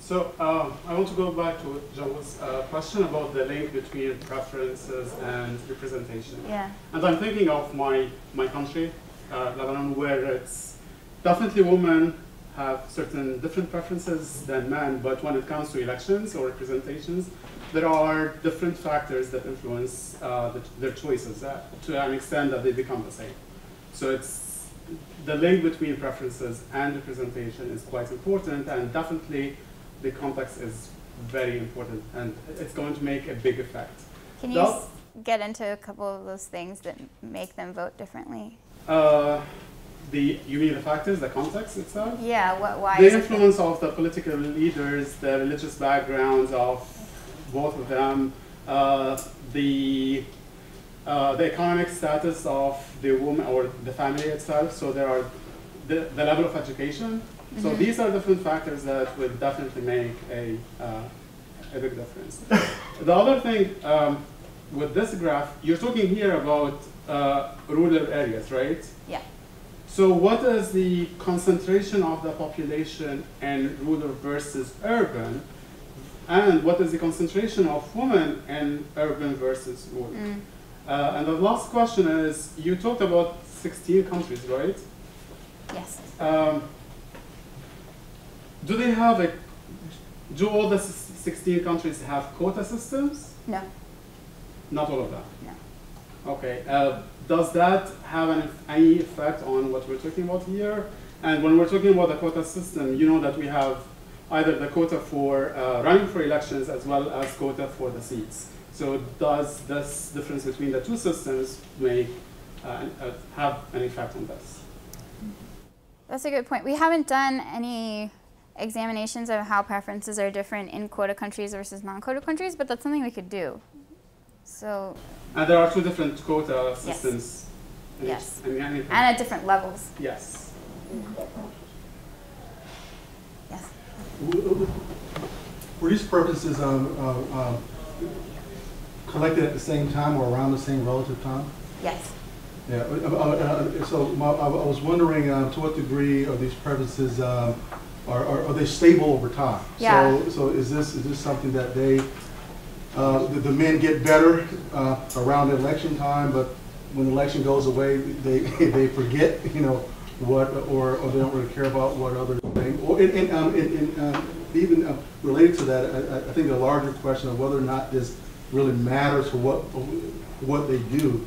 So uh, I want to go back to Joe's uh, question about the link between preferences and representation. Yeah. And I'm thinking of my, my country, uh, Lebanon, where it's definitely women have certain different preferences than men, but when it comes to elections or representations, there are different factors that influence uh, the, their choices uh, to an extent that they become the same. So it's the link between preferences and representation is quite important, and definitely the context is very important, and it's going to make a big effect. Can you get into a couple of those things that make them vote differently? Uh, the you mean the factors, the context itself? Yeah. What? Why? the is it influence of the political leaders, the religious backgrounds of both of them, uh, the uh, the economic status of the woman or the family itself. So there are the, the level of education. So Mhm. these are different factors that will definitely make a uh, a big difference. the other thing um, with this graph, you're talking here about uh, rural areas, right? Yeah. So what is the concentration of the population in rural versus urban? And what is the concentration of women in urban versus rural? Mm. Uh, and the last question is, you talked about 16 countries, right? Yes. Um, do they have a, do all the 16 countries have quota systems? No. Not all of them. No. Okay. Uh, does that have an, any effect on what we're talking about here? And when we're talking about the quota system, you know that we have either the quota for uh, running for elections as well as quota for the seats. So does this difference between the two systems make uh, uh, have an effect on this? That's a good point. We haven't done any examinations of how preferences are different in quota countries versus non-quota countries, but that's something we could do. So, And there are two different quota systems. in each- Yes. in and at different levels. Yes. Yes. Were these preferences um, uh, um, collected at the same time or around the same relative time? Yes. Yeah, uh, uh, uh, so my, I was wondering um, to what degree are these preferences, um, are, are are they stable over time? Yeah. So, so is this, is this something that they, uh, the, the men get better uh, around election time, but when the election goes away, they, they forget, you know, what, or, or they don't really care about what others think? Or, and, and, um, and, and um, even uh, related to that, I- I think a larger question of whether or not this really matters for what, what they do,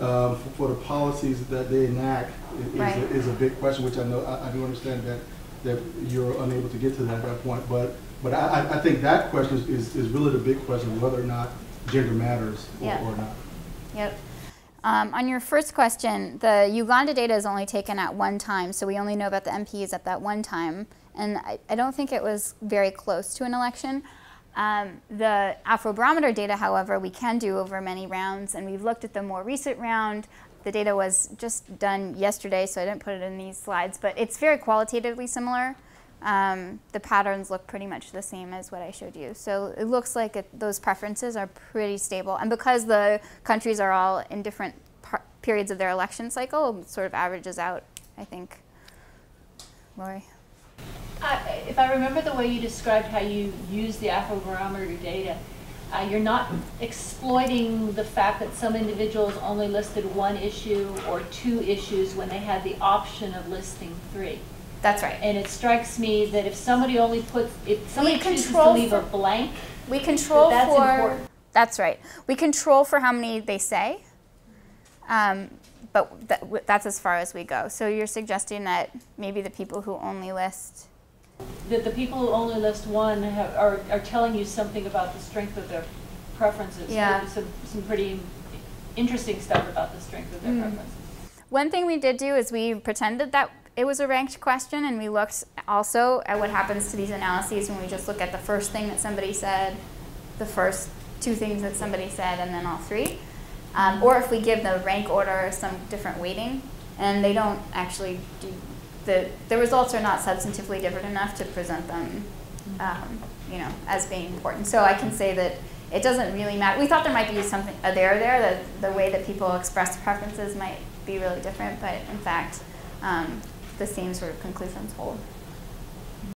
um, for, for the policies that they enact is, Right. a, is a big question, which I know, I, I do understand that, that you're unable to get to that, at that point, but, but I, I- think that question is- is, really the big question, whether or not gender matters or, Yeah. or not. Yep. Um, on your first question, the Uganda data is only taken at one time, so we only know about the MPs at that one time. And I, I don't think it was very close to an election. Um, the Afrobarometer data, however, we can do over many rounds, and we've looked at the more recent round. The data was just done yesterday, so I didn't put it in these slides, but it's very qualitatively similar. Um, the patterns look pretty much the same as what I showed you. So it looks like it, those preferences are pretty stable. And because the countries are all in different periods of their election cycle, it sort of averages out, I think. Lori? I- If I remember the way you described how you use the Afrobarometer data, uh, you're not exploiting the fact that some individuals only listed one issue or two issues when they had the option of listing three. That's right. And it strikes me that if somebody only puts, if somebody chooses to leave a blank, We control That's for. important. That's right. We control for how many they say, um, but that, that's as far as we go. So you're suggesting that maybe the people who only list. That the people who only list one have, are, are telling you something about the strength of their preferences. Yeah. Some, some pretty interesting stuff about the strength of their Mm. preferences. One thing we did do is we pretended that it was a ranked question, and we looked also at what happens to these analyses when we just look at the first thing that somebody said, the first two things that somebody said, and then all three. Um, or if we give the rank order some different weighting, and they don't actually do the the results are not substantively different enough to present them, um, you know, as being important. So I can say that it doesn't really matter. We thought there might be something a there there that the way that people express preferences might be really different, but in fact, um, the same sort of conclusions hold.